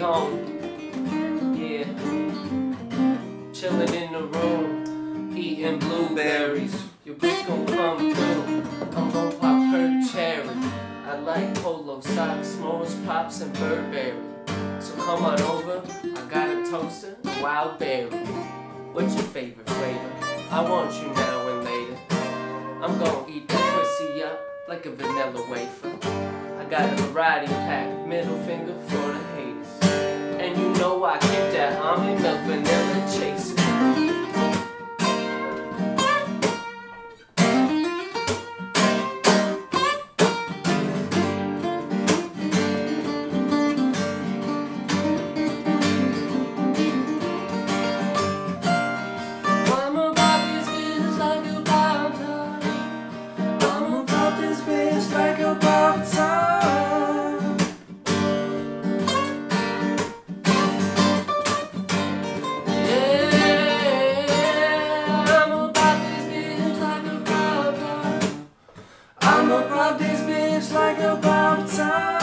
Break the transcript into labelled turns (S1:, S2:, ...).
S1: home. Yeah. Chilling in the room, eating blueberries. Your bitch gon' come through. I'm gon' pop her cherry. I like polo socks, s'mores, pops, and Burberry. So come on over, I got a toaster, wild berry. What's your favorite flavor? I want you now and later. I'm gonna eat that pussy up like a vanilla wafer. Got a variety pack, middle finger for the haters. And you know I keep that almond milk vanilla Mama brought this bitch like about time.